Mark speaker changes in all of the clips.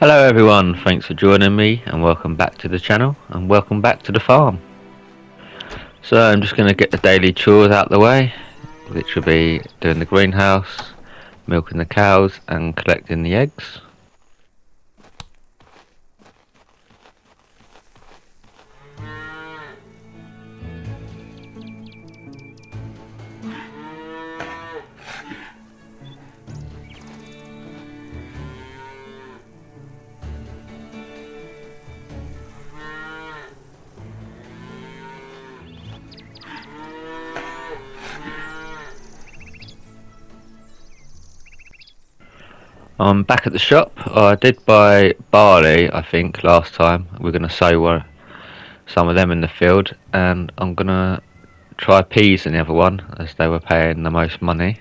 Speaker 1: Hello everyone, thanks for joining me and welcome back to the channel and welcome back to the farm. So I'm just going to get the daily chores out the way, which will be doing the greenhouse, milking the cows and collecting the eggs. I'm back at the shop. I did buy barley, I think, last time. We're going to sow one, some of them in the field, and I'm going to try peas in the other one, as they were paying the most money.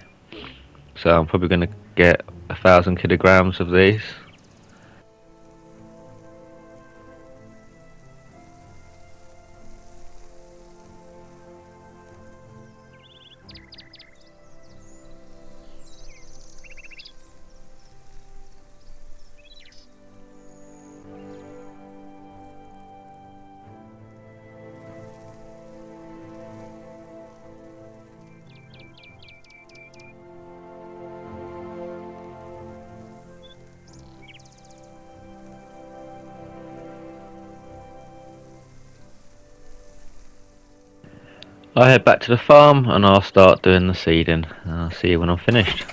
Speaker 1: So I'm probably going to get a thousand kilograms of these. I head back to the farm and I'll start doing the seeding. I'll see you when I'm finished.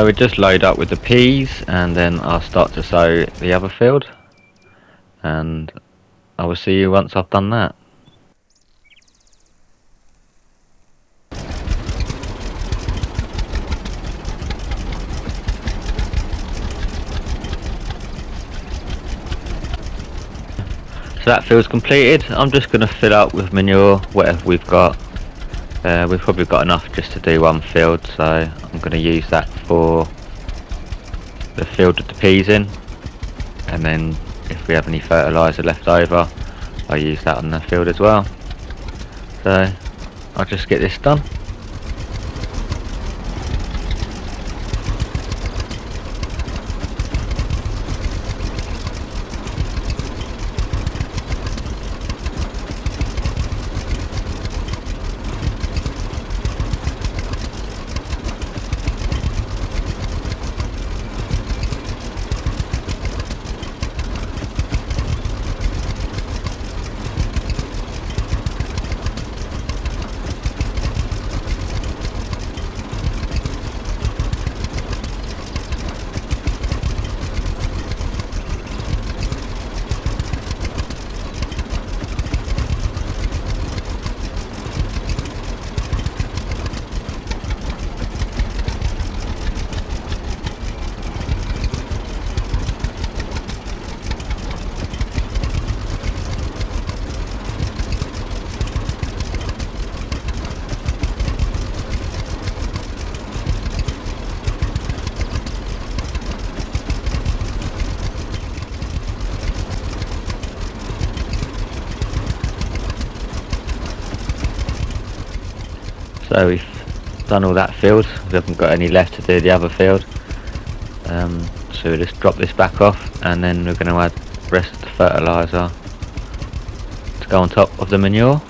Speaker 1: So we just load up with the peas and then I'll start to sow the other field and I will see you once I've done that. So that field's completed. I'm just going to fill up with manure, whatever we've got. Uh, we've probably got enough just to do one field, so I'm going to use that for the field with the peas in. And then if we have any fertiliser left over, I'll use that on the field as well. So I'll just get this done. So we've done all that field. We haven't got any left to do the other field. Um, so we'll just drop this back off and then we're going to add the rest of the fertiliser to go on top of the manure.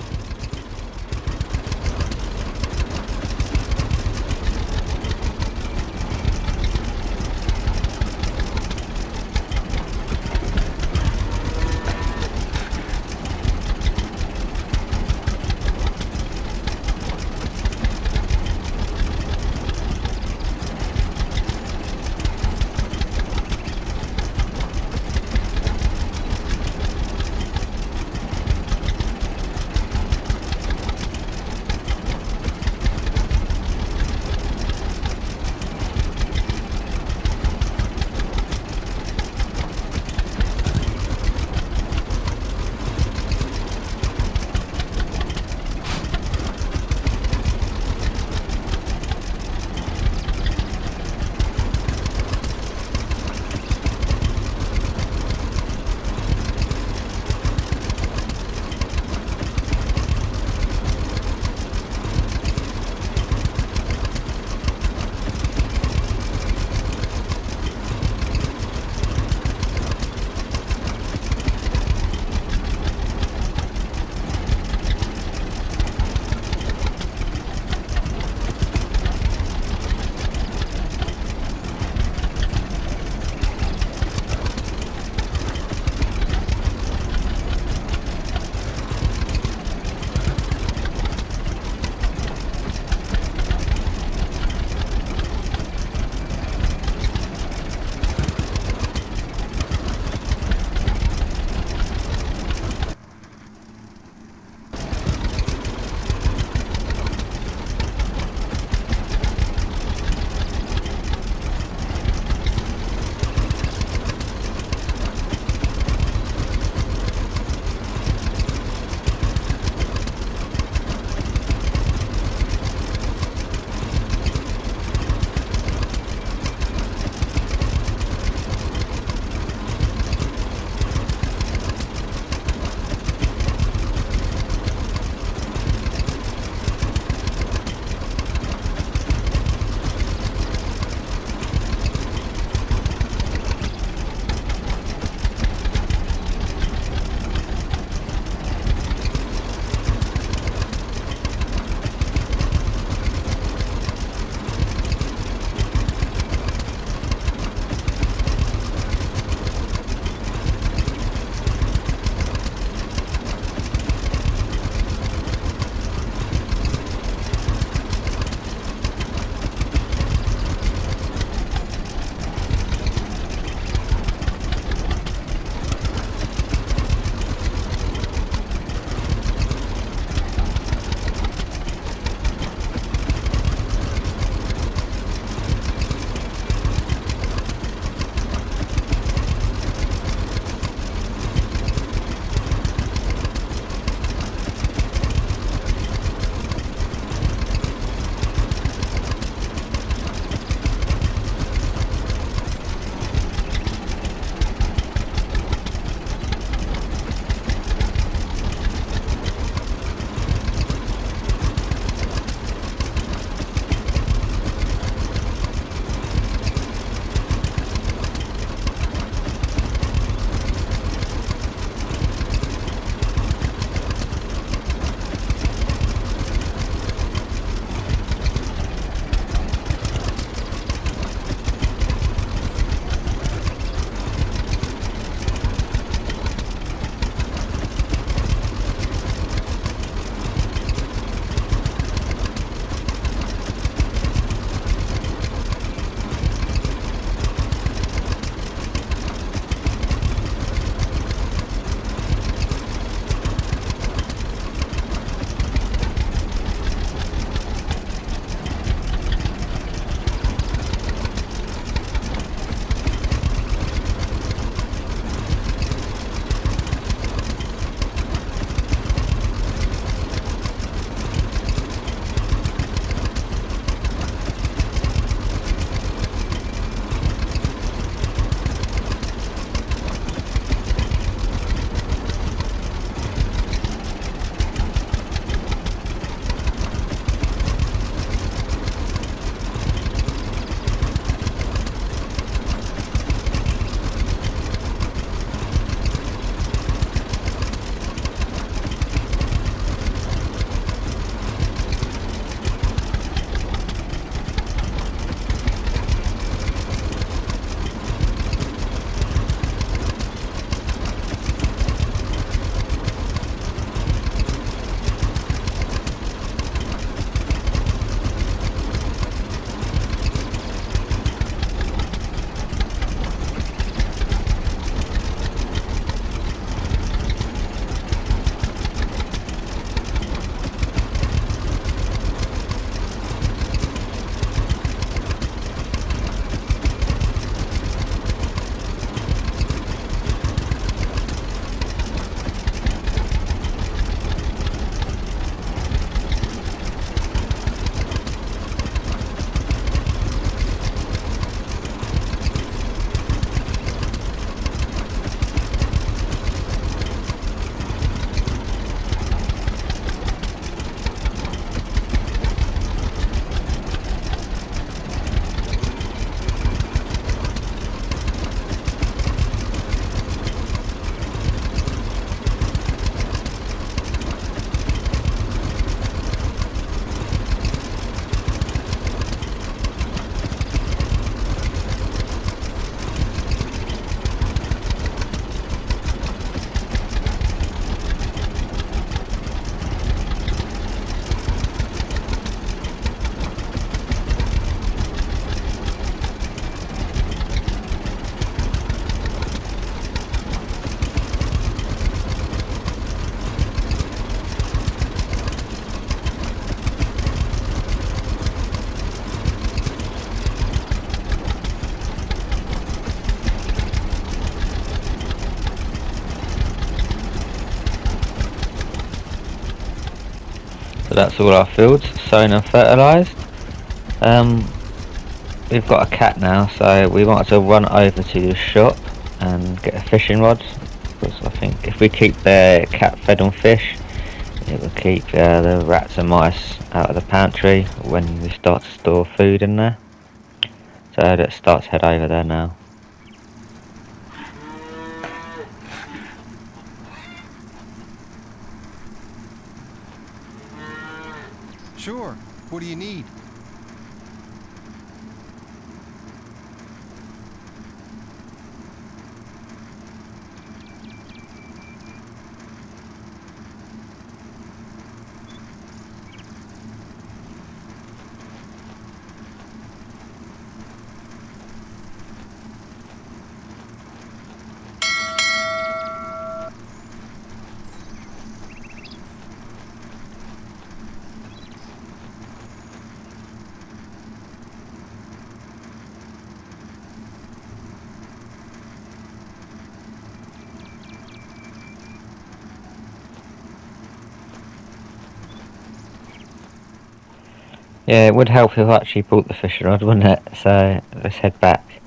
Speaker 1: That's all our fields sown and fertilised. Um, we've got a cat now, so we want to run over to the shop and get a fishing rod. Because I think if we keep the cat fed on fish, it will keep uh, the rats and mice out of the pantry when we start to store food in there. So let's start to head over there now.
Speaker 2: Sure. What do you need?
Speaker 1: Yeah, it would help if I actually brought the fishing rod, wouldn't it? So let's head back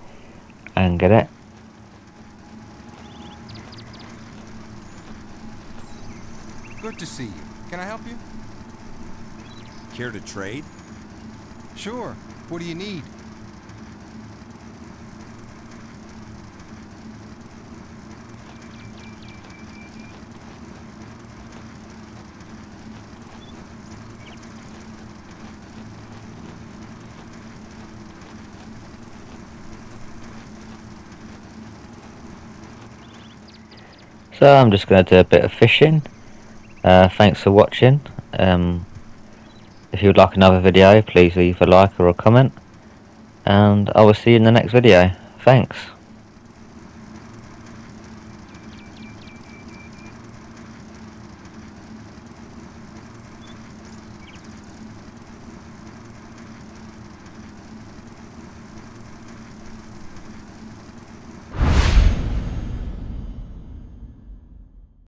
Speaker 1: and get it.
Speaker 2: Good to see you. Can I help you?
Speaker 3: Care to trade?
Speaker 2: Sure. What do you need?
Speaker 1: So I'm just going to do a bit of fishing. Uh, thanks for watching. Um, if you would like another video, please leave a like or a comment. And I will see you in the next video. Thanks.